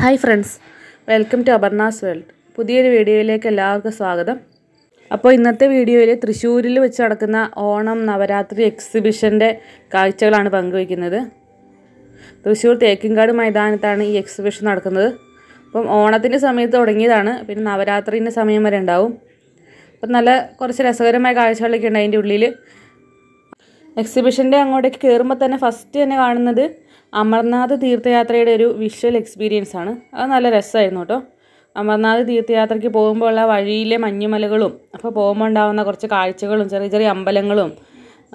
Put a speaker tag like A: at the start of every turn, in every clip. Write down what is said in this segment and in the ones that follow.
A: Hi friends welcome to Aparna's world. പുതിയൊരു വീഡിയോയിലേക്ക് എല്ലാവർക്കും സ്വാഗതം. അപ്പോൾ ഇന്നത്തെ വീഡിയോയിൽ തൃശ്ശൂരിൽ വെച്ച് നടക്കുന്ന ഓണം നവരാത്രി എക്സിബിഷന്റെ കാഴ്ചകളാണ് പങ്കുവയ്ക്കുന്നത്. തൃശ്ശൂർ തേക്കിൻകാട് മൈതാനത്താണ് ഈ എക്സിബിഷൻ നടക്കുന്നത്. അപ്പം ഓണത്തിന്റെ സമയത്ത് തുടങ്ങിയതാണ് പിന്നെ നവരാത്രിന്റെ സമയം വരെ ഉണ്ടാവും. അപ്പം നല്ല കുറച്ച് രസകരമായ കാഴ്ചകളൊക്കെ ഉണ്ട് അതിന്റെ ഉള്ളിൽ എക്സിബിഷന്റെ അങ്ങോട്ടേക്ക് കയറുമ്പോൾ തന്നെ ഫസ്റ്റ് തന്നെ കാണുന്നത് അമർനാഥ് തീർത്ഥയാത്രയുടെ ഒരു വിഷ്വൽ എക്സ്പീരിയൻസ് ആണ്. അത് നല്ല രസമായിരുന്നു കേട്ടോ. അമർനാഥ് തീർത്ഥയാത്രയ്ക്ക് പോകുമ്പോൾ ഉള്ള വഴിയിലെ മഞ്ഞുമലകളും അപ്പോൾ പോകുമ്പോൾ ഉണ്ടാകുന്ന കുറച്ച് കാഴ്ചകളും ചെറിയ ചെറിയ അമ്പലങ്ങളും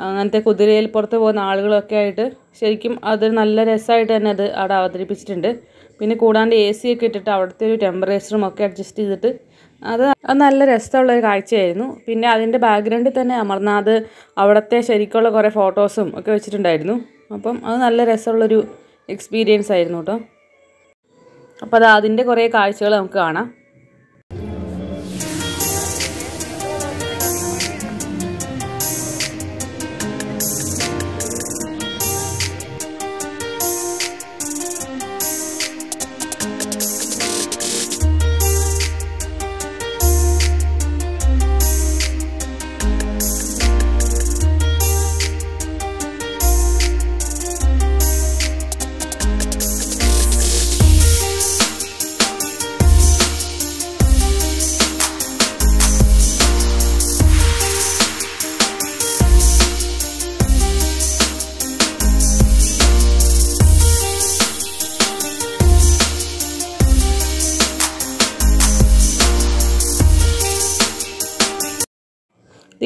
A: അങ്ങനത്തെ കുതിരയിൽ പുറത്ത് പോകുന്ന ആളുകളൊക്കെ ആയിട്ട് ശരിക്കും അത് നല്ല രസമായിട്ട് തന്നെ അത് അവിടെ അവതരിപ്പിച്ചിട്ടുണ്ട്. പിന്നെ കൂടാണ്ട് എ സി ഒക്കെ ഇട്ടിട്ട് അവിടുത്തെ ഒരു ടെമ്പറേച്ചറും ഒക്കെ അഡ്ജസ്റ്റ് ചെയ്തിട്ട് അത് അത് നല്ല രസമുള്ള ഒരു കാഴ്ചയായിരുന്നു. പിന്നെ അതിന്റെ ബാക്ക്ഗ്രൗണ്ടിൽ തന്നെ അമർനാഥ് അവിടുത്തെ ശരിക്കുള്ള കുറേ ഫോട്ടോസും ഒക്കെ വെച്ചിട്ടുണ്ടായിരുന്നു. അപ്പം അത് നല്ല രസമുള്ളൊരു എക്സ്പീരിയൻസ് ആയിരുന്നു കേട്ടോ. അപ്പോൾ അത് അതിന്റെ കുറേ കാഴ്ചകൾ നമുക്ക് കാണാം.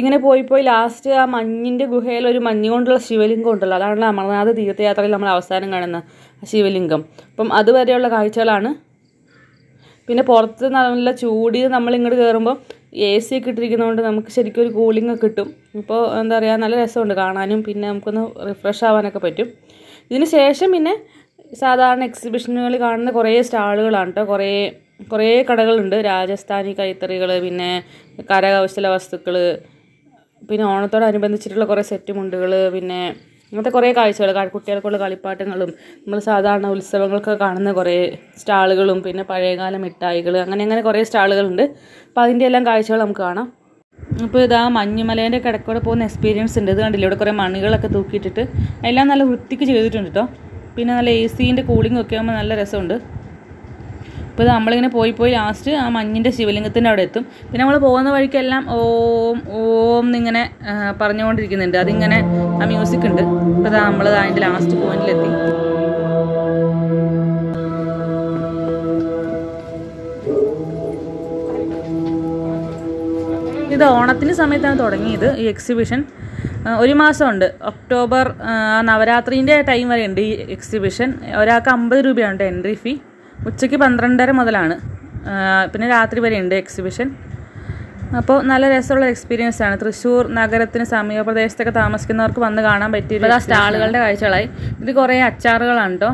A: ഇതിങ്ങനെ പോയി പോയി ലാസ്റ്റ് ആ മഞ്ഞിന്റെ ഗുഹയിൽ ഒരു മഞ്ഞ് കൊണ്ടുള്ള ശിവലിംഗം ഉണ്ടല്ലോ. അതാണല്ലോ അമർനാഥ് തീർത്ഥയാത്രയിൽ നമ്മൾ അവസാനം കാണുന്ന ശിവലിംഗം. അപ്പം അതുവരെയുള്ള കാഴ്ചകളാണ്. പിന്നെ പുറത്ത് നല്ല ചൂടി നമ്മൾ ഇങ്ങോട്ട് കയറുമ്പോൾ എ സി ഒക്കെ ഇട്ടിരിക്കുന്നതുകൊണ്ട് നമുക്ക് ശരിക്കും ഒരു കൂളിംഗ് ഒക്കെ കിട്ടും. ഇപ്പോൾ എന്താ പറയുക നല്ല രസമുണ്ട് കാണാനും. പിന്നെ നമുക്കൊന്ന് റിഫ്രഷ് ആവാനൊക്കെ പറ്റും. ഇതിന് ശേഷം പിന്നെ സാധാരണ എക്സിബിഷനുകൾ കാണുന്ന കുറേ സ്റ്റാളുകളാണ് കേട്ടോ കുറേ കുറേ കടകളുണ്ട്. രാജസ്ഥാനി കൈത്തറികൾ പിന്നെ കരകൗശല വസ്തുക്കൾ പിന്നെ ഓണത്തോടനുബന്ധിച്ചിട്ടുള്ള കുറേ സെറ്റ് മുണ്ടുകൾ പിന്നെ അങ്ങനത്തെ കുറേ കാഴ്ചകൾ കുട്ടികൾക്കുള്ള കളിപ്പാട്ടങ്ങളും നമ്മൾ സാധാരണ ഉത്സവങ്ങൾക്കൊക്കെ കാണുന്ന കുറേ സ്റ്റാളുകളും പിന്നെ പഴയകാല മിഠായികൾ അങ്ങനെ അങ്ങനെ കുറേ സ്റ്റാളുകളുണ്ട്. അപ്പോൾ അതിന്റെ എല്ലാം കാഴ്ചകൾ നമുക്ക് കാണാം. അപ്പോൾ ഇതാ മഞ്ഞുമലേന്റെ കിടക്കൂടെ പോകുന്ന എക്സ്പീരിയൻസ് ഉണ്ട്. ഇത് കണ്ടില്ല? ഇവിടെ കുറേ മണികളൊക്കെ തൂക്കിയിട്ടിട്ട്. എല്ലാം നല്ല വൃത്തിക്ക് ചെയ്തിട്ടുണ്ട് കേട്ടോ പിന്നെ നല്ല എ സീന്റെ കൂളിംഗ് ഒക്കെ ആകുമ്പോൾ നല്ല രസമുണ്ട്. അപ്പോൾ നമ്മളിങ്ങനെ പോയി പോയി ലാസ്റ്റ് ആ മഞ്ഞിന്റെ ശിവലിംഗത്തിന്റെ അവിടെ എത്തും. പിന്നെ നമ്മൾ പോകുന്ന വഴിക്കെല്ലാം ഓം ഓം എന്നിങ്ങനെ പറഞ്ഞുകൊണ്ടിരിക്കുന്നുണ്ട്. അതിങ്ങനെ ആ മ്യൂസിക് ഉണ്ട്. അപ്പോൾ നമ്മൾ അതിന്റെ ലാസ്റ്റ് പോയിന്റിലെത്തി ഇത് ഓണത്തിന് സമയത്താണ് തുടങ്ങിയത് ഈ എക്സിബിഷൻ ഒരു മാസമുണ്ട്. ഒക്ടോബർ നവരാത്രീന്റെ ടൈം വരെ ഉണ്ട് ഈ എക്സിബിഷൻ ഒരാൾക്ക് അമ്പത് രൂപയാണ് എൻട്രി ഫീ ഉച്ചയ്ക്ക് പന്ത്രണ്ടര മുതലാണ്. പിന്നെ രാത്രി വരെ ഉണ്ട് എക്സിബിഷൻ അപ്പോൾ നല്ല രസമുള്ള എക്സ്പീരിയൻസ് ആണ്. തൃശ്ശൂർ നഗരത്തിന് സമീപപ്രദേശത്തൊക്കെ താമസിക്കുന്നവർക്ക് വന്ന് കാണാൻ പറ്റിയ സ്റ്റാളുകളുടെ കാഴ്ചകളായി. ഇത് കുറേ അച്ചാറുകളാണ് കേട്ടോ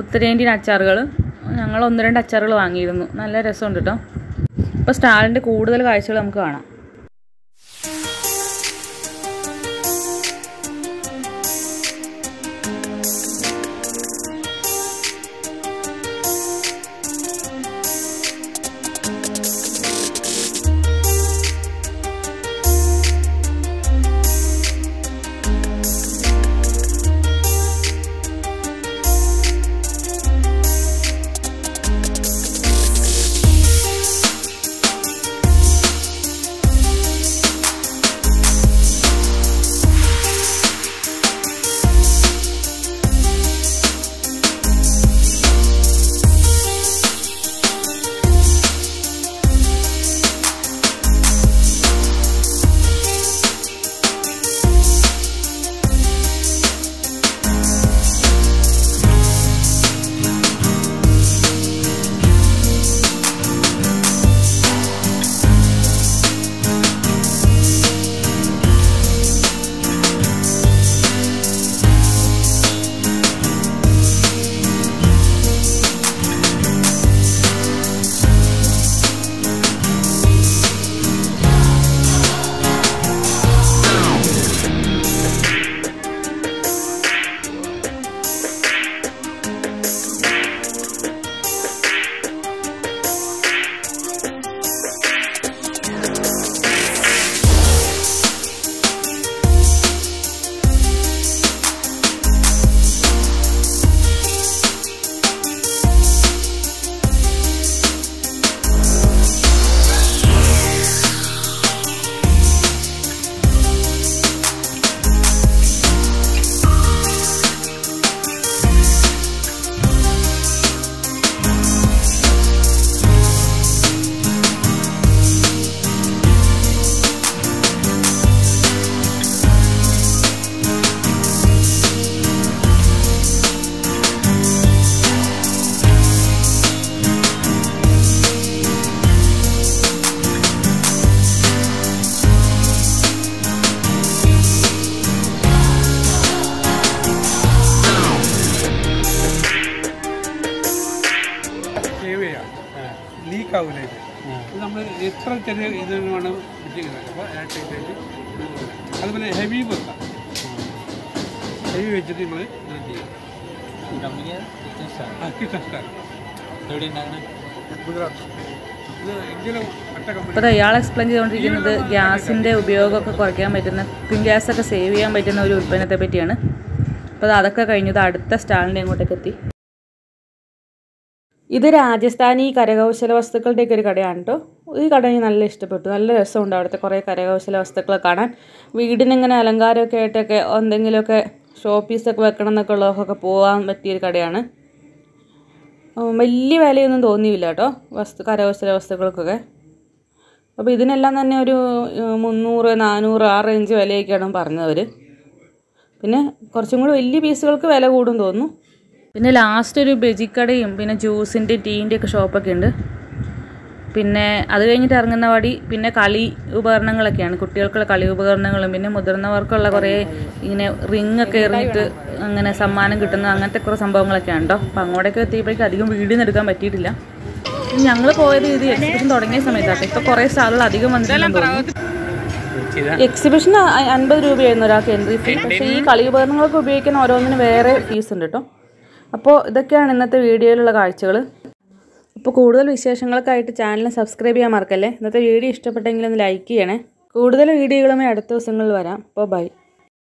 A: ഉത്തരേന്ത്യൻ അച്ചാറുകൾ ഞങ്ങൾ ഒന്ന് രണ്ട് അച്ചാറുകൾ വാങ്ങിയിരുന്നു. നല്ല രസമുണ്ട് കേട്ടോ അപ്പോൾ സ്റ്റാളിന്റെ കൂടുതൽ കാഴ്ചകൾ നമുക്ക് കാണാം.
B: ലീക്ക് ആവില്ല ഇത് ഇത് നമ്മൾ എത്ര ചെറിയ ഇത് വേണം വെച്ചിരിക്കുന്നത്. അപ്പോൾ അതുപോലെ ഹെവി വെക്കാം. ഹെവി വെച്ചിട്ട് നമ്മൾ ചെയ്യാം.
A: ഇയാൾ എക്സ്പ്ലെയിൻ ചെയ്തുകൊണ്ടിരിക്കുന്നത് ഗ്യാസിന്റെ ഉപയോഗമൊക്കെ കുറയ്ക്കാൻ പറ്റുന്ന കുക്കിംഗ് ഗ്യാസൊക്കെ സേവ് ചെയ്യാൻ പറ്റുന്ന ഒരു ഉൽപ്പന്നത്തെ പറ്റിയാണ്. അപ്പോൾ അതൊക്കെ കഴിഞ്ഞത് അടുത്ത സ്റ്റാളിന്റെ അങ്ങോട്ടേക്ക് എത്തി. ഇത് രാജസ്ഥാനി കരകൗശല വസ്തുക്കളുടെയൊക്കെ ഒരു കടയാണ് കേട്ടോ ഈ കട എനിക്ക് നല്ല ഇഷ്ടപ്പെട്ടു. നല്ല രസമുണ്ട് അവിടുത്തെ കുറേ കരകൗശല വസ്തുക്കൾ കാണാൻ. വീടിനിങ്ങനെ അലങ്കാരമൊക്കെ ആയിട്ടൊക്കെ എന്തെങ്കിലുമൊക്കെ ഷോ പീസൊക്കെ വെക്കണം എന്നൊക്കെ ഉള്ളവർക്കൊക്കെ പോകാൻ പറ്റിയൊരു കടയാണ്. വലിയ വിലയൊന്നും തോന്നിയില്ല കേട്ടോ വസ്തു കരകൗശല വസ്തുക്കൾക്കൊക്കെ. അപ്പോൾ ഇതിനെല്ലാം തന്നെ ഒരു മുന്നൂറ് നാനൂറ് ആ റേഞ്ച് വിലയൊക്കെയാണ് പറഞ്ഞത് അവർ പിന്നെ കുറച്ചും കൂടി വലിയ പീസുകൾക്ക് വില കൂടും തോന്നുന്നു. പിന്നെ ലാസ്റ്റ് ഒരു ബജിക്കടയും പിന്നെ ജ്യൂസിന്റെ ടീന്റെ ഒക്കെ ഷോപ്പൊക്കെ ഉണ്ട്. പിന്നെ അത് കഴിഞ്ഞിട്ട് ഇറങ്ങുന്ന വടി പിന്നെ കളി ഉപകരണങ്ങളൊക്കെയാണ്. കുട്ടികൾക്കുള്ള കളി ഉപകരണങ്ങളും പിന്നെ മുതിർന്നവർക്കുള്ള കുറേ ഇങ്ങനെ റിങ് ഒക്കെ എറിഞ്ഞിട്ട് അങ്ങനെ സമ്മാനം കിട്ടുന്ന അങ്ങനത്തെ കുറേ സംഭവങ്ങളൊക്കെ ഉണ്ടോ? അപ്പോൾ അങ്ങോട്ടേക്ക് എത്തിയപ്പോഴേക്കും അധികം വീഡിയോ എടുക്കാൻ പറ്റിയിട്ടില്ല. ഞങ്ങൾ പോയത് ഇത് എക്സിബിഷൻ തുടങ്ങിയ സമയത്താണ്. ഇപ്പോൾ കുറേ സ്ഥലങ്ങൾ അധികം വന്നിട്ടുണ്ട് എക്സിബിഷൻ അൻപത് രൂപയായിരുന്നു ഒരാൾക്ക് എൻട്രി ഫീ പക്ഷേ ഈ കളി ഉപകരണങ്ങളൊക്കെ ഉപയോഗിക്കുന്ന ഓരോന്നിനും വേറെ ഫീസ് ഉണ്ട് കേട്ടോ. അപ്പോൾ ഇതൊക്കെയാണ് ഇന്നത്തെ വീഡിയോയിലുള്ള കാഴ്ചകൾ അപ്പോൾ കൂടുതൽ വിശേഷങ്ങൾക്കായിട്ട് ചാനൽ സബ്സ്ക്രൈബ് ചെയ്യാൻ മറക്കല്ലേ? ഇന്നത്തെ വീഡിയോ ഇഷ്ടപ്പെട്ടെങ്കിൽ ഒന്ന് ലൈക്ക് ചെയ്യണേ. കൂടുതൽ വീഡിയോകളുമായി അടുത്ത ദിവസങ്ങളിൽ വരാം. അപ്പോൾ ബൈ.